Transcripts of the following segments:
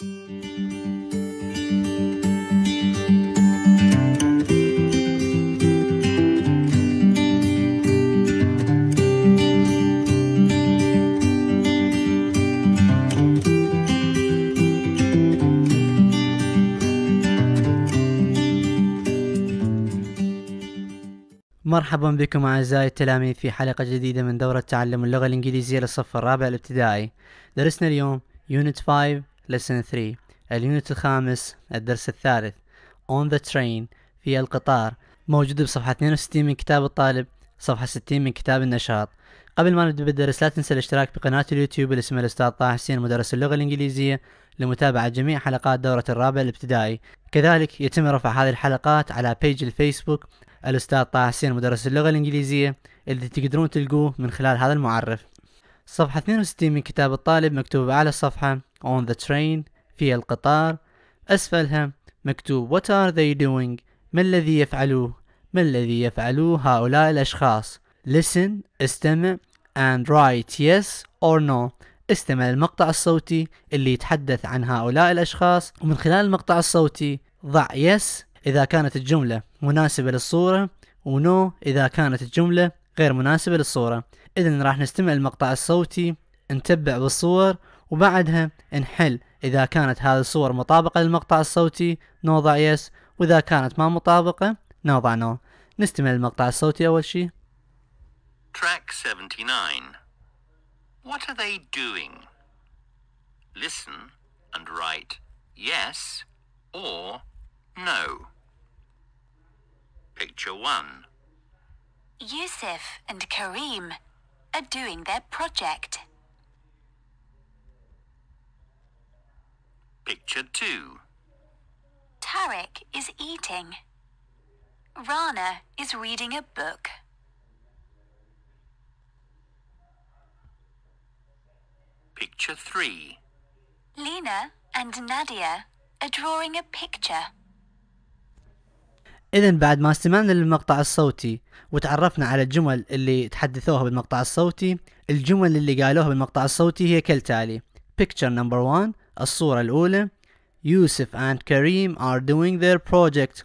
مرحبا بكم أعزائي التلاميذ في حلقة جديدة من دورة تعلم اللغة الإنجليزية للصف الرابع الابتدائي. درسنا اليوم Unit 5 Lesson 3 ال unit الخامس الدرس الثالث. On the train في القطار. موجود بصفحة 62 من كتاب الطالب صفحة 60 من كتاب النشاط. قبل ما نبدأ بالدرس لا تنسى الاشتراك بقناة اليوتيوب اللي اسمها الأستاذ طه حسين مدرس اللغة الإنجليزية لمتابعة جميع حلقات دورة الرابع الابتدائي. كذلك يتم رفع هذه الحلقات على page الفيسبوك الأستاذ طه حسين مدرس اللغة الإنجليزية اللي تقدرون تلقوه من خلال هذا المعرف. صفحة 62 من كتاب الطالب مكتوب على الصفحة on the train في القطار. أسفلها مكتوب what are they doing? ما الذي يفعلوه? ما الذي يفعلوه هؤلاء الأشخاص؟ Listen استمع and write yes or no. استمع للمقطع الصوتي اللي يتحدث عن هؤلاء الأشخاص. ومن خلال المقطع الصوتي ضع yes إذا كانت الجملة مناسبة للصورة ونو إذا كانت الجملة غير مناسبة للصورة. إذا راح نستمع المقطع الصوتي نتبع بالصور وبعدها نحل إذا كانت هذه الصور مطابقة للمقطع الصوتي نوضع يس وإذا كانت ما مطابقة نوضع نو نستمع المقطع الصوتي أول شي Track 79. What are they doing? Listen and write yes or no. Picture 1. Yusuf and Kareem are doing their project. Picture 2. Tarek is eating. Rana is reading a book. Picture 3. Lena and Nadia are drawing a picture. إذا بعد ما استمعنا للمقطع الصوتي وتعرفنا على الجمل اللي تحدثوها بالمقطع الصوتي الجمل اللي قالوها بالمقطع الصوتي هي كالتالي Picture number 1 الصورة الأولى. يوسف and كريم are doing their project.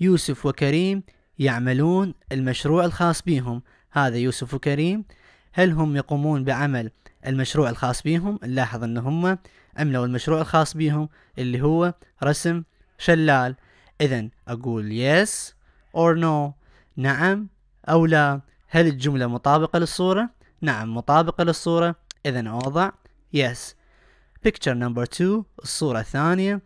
يوسف وكريم يعملون المشروع الخاص بهم. هذا يوسف وكريم. هل هم يقومون بعمل المشروع الخاص بهم؟ نلاحظ إن هم عملوا المشروع الخاص بهم اللي هو رسم شلال. اذا أقول yes or no. نعم أو لا. هل الجملة مطابقة للصورة؟ نعم مطابقة للصورة. اذا أوضع yes. Picture number two الصورة الثانية.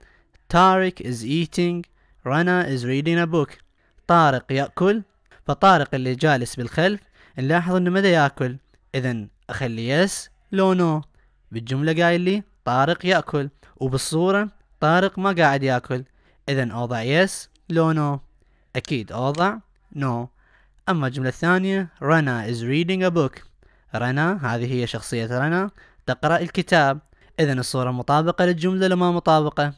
طارق is eating. رنا is reading a book. طارق يأكل. فطارق اللي جالس بالخلف نلاحظ إنه ماذا يأكل؟ اذا أخلي yes لو no بالجملة قايل لي طارق يأكل. وبالصورة طارق ما قاعد يأكل. اذا أوضع yes لو no أكيد أوضع no أما الجملة الثانية رنا is reading a book. رنا هذه هي شخصية رنا تقرأ الكتاب. اذا الصورة مطابقة للجملة لما مطابقة؟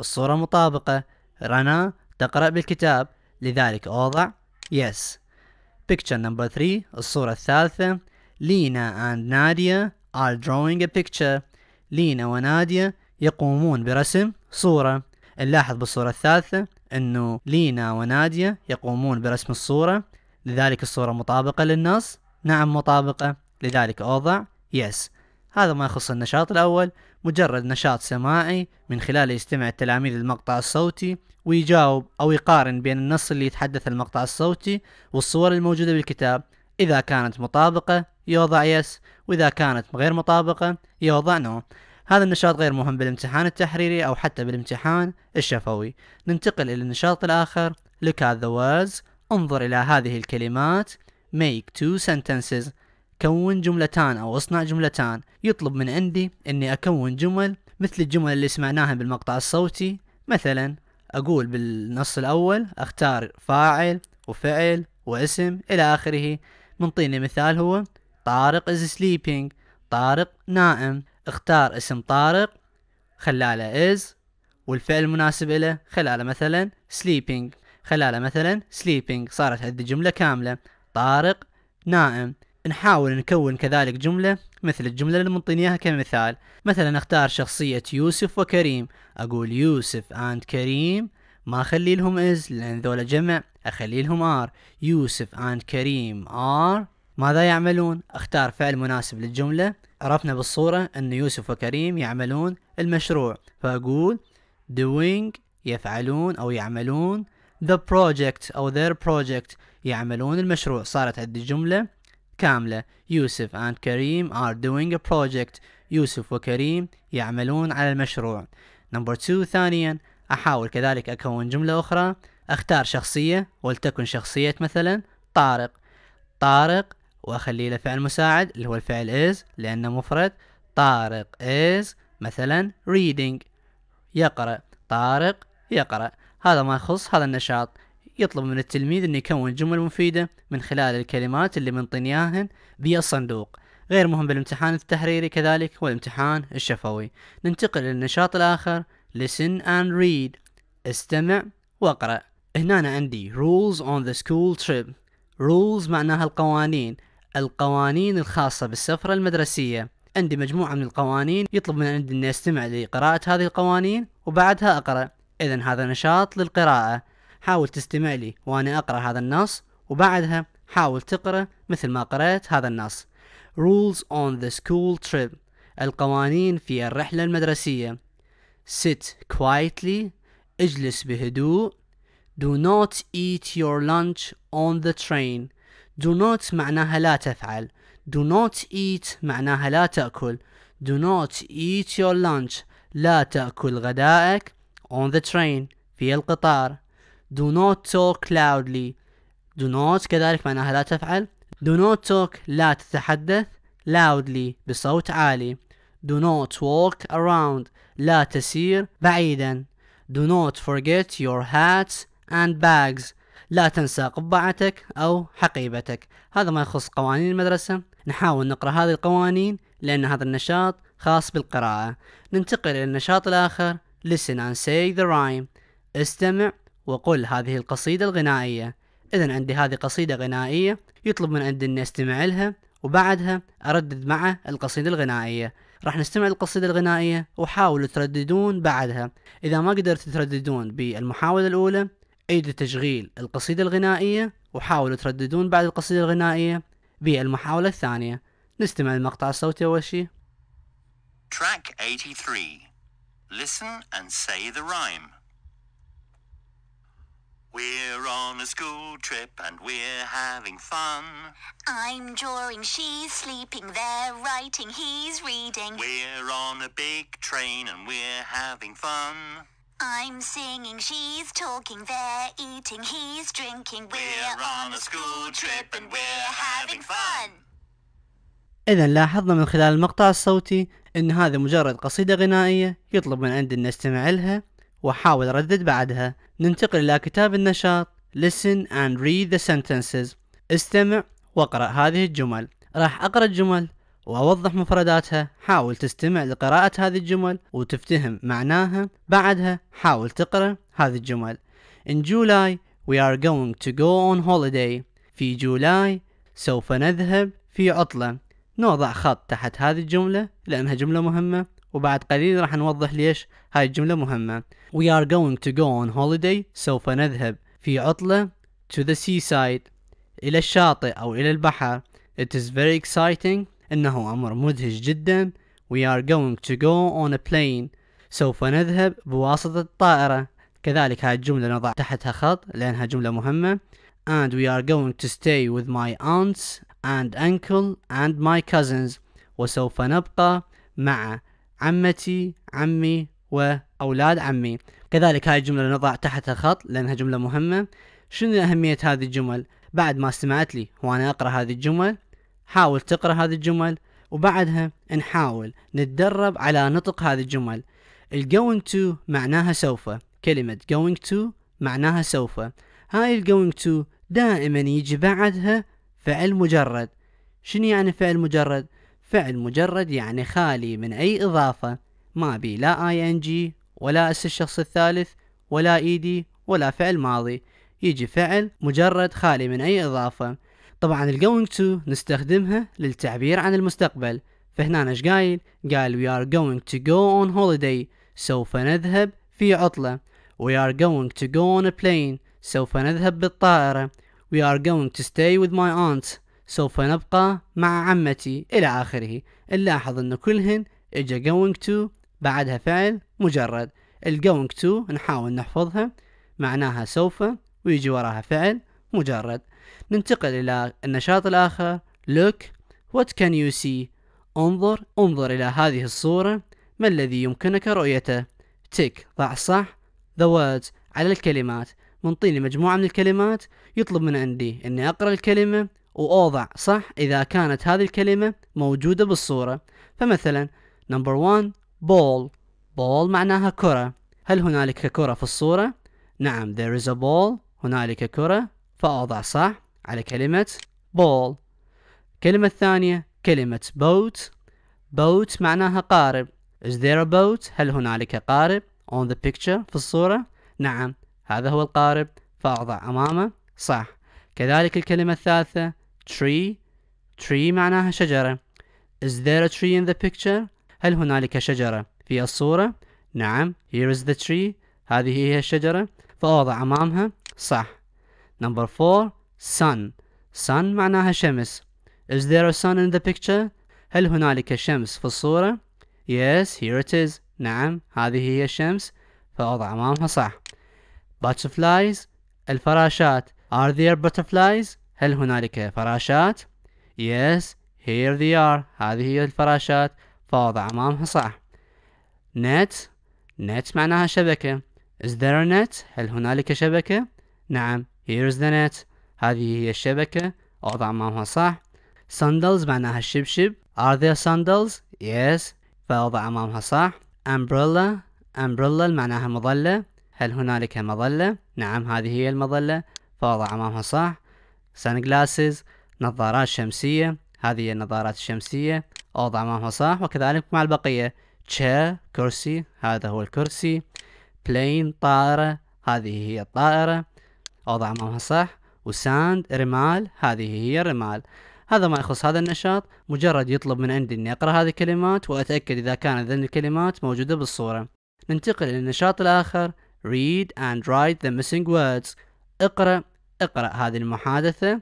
الصورة مطابقة. رنا تقرأ بالكتاب. لذلك أوضع yes. Picture number 3 الصورة الثالثة. لينا and ناديا are drawing a picture. لينا وناديا يقومون برسم صورة. نلاحظ بالصورة الثالثة إنه لينا وناديا يقومون برسم الصورة. لذلك الصورة مطابقة للنص. نعم مطابقة. لذلك أوضع yes هذا ما يخص النشاط الأول مجرد نشاط سماعي من خلاله يستمع التلاميذ للمقطع الصوتي ويجاوب أو يقارن بين النص اللي يتحدث المقطع الصوتي والصور الموجودة بالكتاب. إذا كانت مطابقة يوضع yes. وإذا كانت غير مطابقة يوضع no. هذا النشاط غير مهم بالامتحان التحريري أو حتى بالامتحان الشفوي. ننتقل إلى النشاط الآخر. Look at the words. انظر إلى هذه الكلمات. Make two sentences. كون جملتان أو أصنع جملتان. يطلب من عندي إني أكون جمل مثل الجمل اللي سمعناها بالمقطع الصوتي. مثلا أقول بالنص الأول أختار فاعل وفعل واسم إلى آخره. منطيني مثال هو طارق is sleeping. طارق نائم. اختار اسم طارق خلاله is والفعل المناسب له خلاله مثلا sleeping. خلاله مثلا sleeping. صارت عندي جملة كاملة. طارق نائم. نحاول نكون كذلك جملة مثل الجملة اللي منطيني إياها كمثال. مثلا أختار شخصية يوسف وكريم. أقول يوسف and كريم ما أخلي لهم is لأن ذولا جمع أخلي لهم are يوسف and كريم are ماذا يعملون؟ أختار فعل مناسب للجملة. عرفنا بالصورة إن يوسف وكريم يعملون المشروع. فأقول doing يفعلون أو يعملون. the project أو their project يعملون المشروع. صارت عندي جملة كاملة. يوسف and كريم are doing a project. يوسف وكريم يعملون على المشروع. نمبر 2 ثانيا أحاول كذلك أكون جملة أخرى. أختار شخصية ولتكن شخصية مثلا طارق. طارق وأخلي له فعل مساعد اللي هو الفعل is لأنه مفرد. طارق is مثلا reading. يقرأ. طارق يقرأ. هذا ما يخص هذا النشاط. يطلب من التلميذ أن يكون جمل مفيدة من خلال الكلمات اللي منطيني إياهن بالصندوق غير مهم بالامتحان التحريري كذلك والامتحان الشفوي. ننتقل للنشاط الآخر listen and read. استمع واقرأ. هنا أنا عندي rules on the school trip. rules معناها القوانين. القوانين الخاصة بالسفرة المدرسية. عندي مجموعة من القوانين يطلب من عندي إني أستمع لقراءة هذه القوانين وبعدها أقرأ. اذا هذا نشاط للقراءة. حاول تستمع لي وأنا أقرأ هذا النص وبعدها حاول تقرأ مثل ما قرأت هذا النص. Rules on the school trip القوانين في الرحلة المدرسية. Sit quietly اجلس بهدوء. Do not eat your lunch on the train. Do not معناها لا تفعل. Do not eat معناها لا تأكل. Do not eat your lunch. لا تأكل غدائك on the train في القطار. Do not talk loudly. Do not كذلك معناها لا تفعل. Do not talk لا تتحدث loudly بصوت عالي. Do not walk around لا تسير بعيدا. Do not forget your hats and bags لا تنسى قبعتك أو حقيبتك. هذا ما يخص قوانين المدرسة. نحاول نقرأ هذه القوانين لأن هذا النشاط خاص بالقراءة. ننتقل إلى النشاط الآخر listen and say the rhyme. استمع وقل هذه القصيدة الغنائية. إذا عندي هذه قصيدة غنائية يطلب من عندي إني أستمع لها وبعدها أردد معه القصيدة الغنائية. راح نستمع للقصيدة الغنائية وحاولوا ترددون بعدها. إذا ما قدرت ترددون بالمحاولة الأولى عيدوا تشغيل القصيدة الغنائية وحاولوا ترددون بعد القصيدة الغنائية بالمحاولة الثانية. نستمع للمقطع الصوتي أول شي. Track 83. Listen and say the rhyme. We're on a school trip and we're having fun. I'm drawing, she's sleeping, they're writing, he's reading. We're on a big train and we're having fun. I'm singing, she's talking, they're eating, he's drinking. We're on a school trip and we're having fun. إذا لاحظنا من خلال المقطع الصوتي إن هذا مجرد قصيدة غنائية يطلب من عندي أن أستمع لها وأحاول أردد بعدها. ننتقل إلى كتاب النشاط. Listen and read the sentences. استمع واقرأ هذه الجمل. راح أقرأ الجمل وأوضح مفرداتها. حاول تستمع لقراءة هذه الجمل وتفتهم معناها. بعدها حاول تقرأ هذه الجمل. In July we are going to go on holiday. في جولاي سوف نذهب في عطلة. نوضع خط تحت هذه الجملة لأنها جملة مهمة. وبعد قليل راح نوضح ليش هاي الجملة مهمة. We are going to go on holiday سوف نذهب. في عطلة to the seaside إلى الشاطئ أو إلى البحر. It is very exciting. إنه أمر مدهش جدا. We are going to go on a plane. سوف نذهب بواسطة الطائرة. كذلك هاي الجملة نضع تحتها خط لأنها جملة مهمة. And we are going to stay with my aunts and uncle and my cousins. وسوف نبقى مع عمتي عمي وأولاد عمي. كذلك هاي الجملة نضع تحتها خط لأنها جملة مهمة. شنو أهمية هذه الجمل؟ بعد ما استمعت لي وأنا أقرأ هذه الجمل حاول تقرأ هذه الجمل وبعدها نحاول نتدرب على نطق هذه الجمل. ال going to معناها سوف. كلمة going to معناها سوف. هاي ال going to دائما يجي بعدها فعل مجرد. شنو يعني فعل مجرد؟ فعل مجرد يعني خالي من أي إضافة. ما بي لا ing ولا أس الشخص الثالث ولا إيدي ولا فعل ماضي. يجي فعل مجرد خالي من أي إضافة. طبعا ال going to نستخدمها للتعبير عن المستقبل. فهنا إيش قايل؟ قال we are going to go on holiday. سوف نذهب في عطلة. we are going to go on a plane. سوف نذهب بالطائرة. we are going to stay with my aunt. سوف نبقى مع عمتي إلى آخره. نلاحظ أن كلهن إجا going to بعدها فعل مجرد. ال going to نحاول نحفظها. معناها سوف ويجي وراها فعل مجرد. ننتقل إلى النشاط الآخر. Look what can you see? انظر انظر إلى هذه الصورة. ما الذي يمكنك رؤيته؟ Tick ضع صح. The words على الكلمات. منطيني مجموعة من الكلمات. يطلب من عندي أني أقرأ الكلمة. وأوضع صح؟ إذا كانت هذه الكلمة موجودة بالصورة. فمثلا number one ball. Ball معناها كرة. هل هنالك كرة في الصورة؟ نعم there is a ball. هنالك كرة. فأوضع صح؟ على كلمة ball. كلمة ثانية كلمة boat. Boat معناها قارب. Is there a boat هل هنالك قارب؟ On the picture في الصورة. نعم هذا هو القارب. فأضع أمامه صح. كذلك الكلمة الثالثة tree tree معناها شجرة is there a tree in the picture هل هنالك شجرة في الصورة نعم here is the tree هذه هي الشجرة فأوضع أمامها صح number four sun sun معناها شمس is there a sun in the picture هل هنالك شمس في الصورة yes here it is نعم هذه هي الشمس فأوضع أمامها صح butterflies الفراشات are there butterflies هل هنالك فراشات؟ Yes here they are. هذه هي الفراشات. فأوضع أمامها صح. Net. Net معناها شبكة. Is there a net? هل هنالك شبكة؟ نعم. Here is the net. هذه هي الشبكة. أوضع أمامها صح. Sandals معناها الشبشب are there sandals? Yes. فأوضع أمامها صح. Umbrella. Umbrella معناها مظلة. هل هنالك مظلة؟ نعم هذه هي المظلة. فأوضع أمامها صح. Sunglasses نظارات شمسية هذه هي النظارات الشمسية أوضع أمامها صح وكذلك مع البقية. Chair كرسي هذا هو الكرسي. Plane طائرة هذه هي الطائرة. أوضع أمامها صح وساند رمال هذه هي الرمال. هذا ما يخص هذا النشاط. مجرد يطلب من عندي إني أقرأ هذه الكلمات وأتأكد إذا كانت ذن الكلمات موجودة بالصورة. ننتقل إلى النشاط الآخر. Read and write the missing words. اقرأ اقرأ هذه المحادثة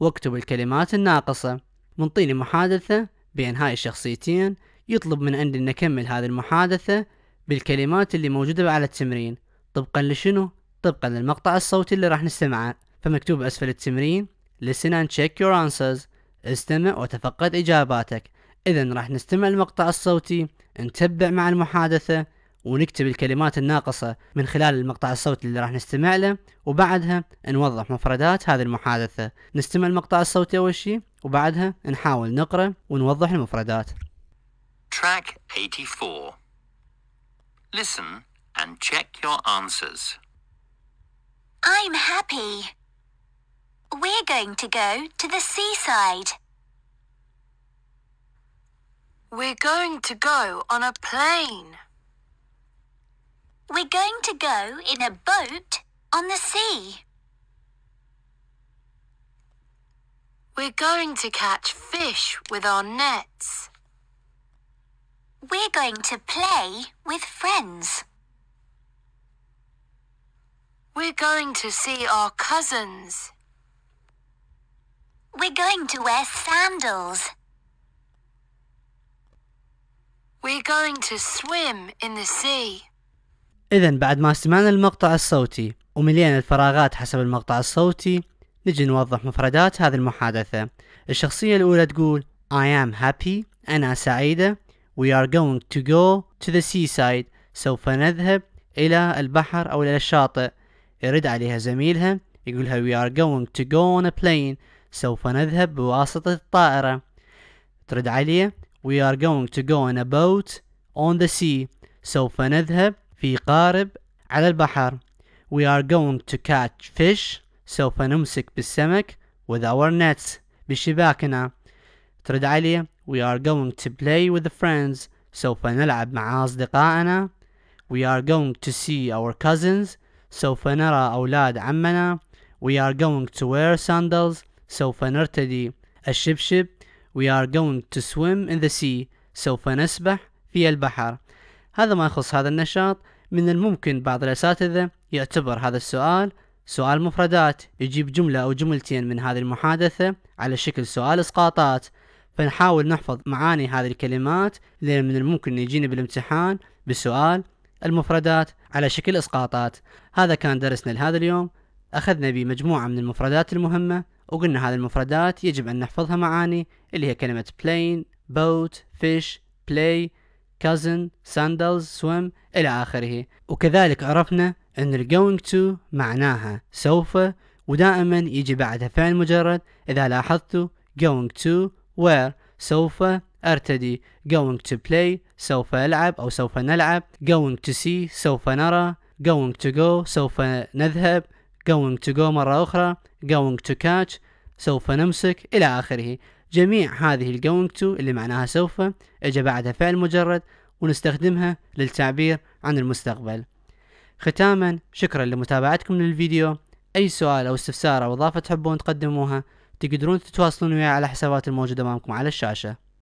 واكتب الكلمات الناقصة. منطيني محادثه بين هاي الشخصيتين يطلب من عندي ان أكمل هذه المحادثة بالكلمات اللي موجودة على التمرين. طبقا لشنو؟ طبقا للمقطع الصوتي اللي راح نستمعه. فمكتوب أسفل التمرين listen and check your answers. استمع وتفقد إجاباتك. إذا راح نستمع المقطع الصوتي نتبع مع المحادثة. ونكتب الكلمات الناقصة من خلال المقطع الصوتي اللي راح نستمع له وبعدها نوضح مفردات هذه المحادثة نستمع المقطع الصوتي أول شي وبعدها نحاول نقرأ ونوضح المفردات Track 84. Listen and check your answers. I'm happy. We're going to go to the seaside. We're going to go on a plane. We're going to go in a boat on the sea. We're going to catch fish with our nets. We're going to play with friends. We're going to see our cousins. We're going to wear sandals. We're going to swim in the sea. إذا بعد ما استمعنا المقطع الصوتي وملينا الفراغات حسب المقطع الصوتي نجي نوضح مفردات هذه المحادثة. الشخصية الأولى تقول I am happy أنا سعيدة We are going to go to the seaside. سوف نذهب إلى البحر أو إلى الشاطئ. يرد عليها زميلها يقولها We are going to go on a plane. سوف نذهب بواسطة الطائرة. ترد عليه We are going to go on a boat on the sea. سوف نذهب في قارب على البحر We are going to catch fish سوف نمسك بالسمك with our nets بشباكنا ترد عليه We are going to play with friends سوف نلعب مع أصدقائنا We are going to see our cousins سوف نرى أولاد عمنا We are going to wear sandals سوف نرتدي الشبشب we are going to swim in the sea سوف نسبح في البحر هذا ما يخص هذا النشاط من الممكن بعض الأساتذة يعتبر هذا السؤال سؤال مفردات يجيب جملة أو جملتين من هذه المحادثة على شكل سؤال إسقاطات. فنحاول نحفظ معاني هذه الكلمات لأن من الممكن يجينا بالامتحان بسؤال المفردات على شكل إسقاطات. هذا كان درسنا لهذا اليوم. أخذنا بمجموعة من المفردات المهمة وقلنا هذه المفردات يجب أن نحفظها معاني اللي هي كلمة plane, boat, fish, play, cousin, sandals, swim إلى آخره. وكذلك عرفنا أن ال going to معناها سوف ودائما يجي بعدها فعل مجرد إذا لاحظتوا going to where سوف أرتدي. going to play سوف ألعب أو سوف نلعب. going to see سوف نرى. going to go سوف نذهب. going to go مرة أخرى. going to catch سوف نمسك إلى آخره. جميع هذه ال going to اللي معناها سوف اجى بعدها فعل مجرد ونستخدمها للتعبير عن المستقبل. ختاما شكرا لمتابعتكم للفيديو. أي سؤال أو استفسار أو إضافة تحبون تقدموها تقدرون تتواصلون وياي على حسابات الموجودة أمامكم على الشاشة.